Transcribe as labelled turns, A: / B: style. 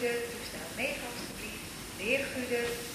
A: Gude, u staat mee alstublieft. De heer Gude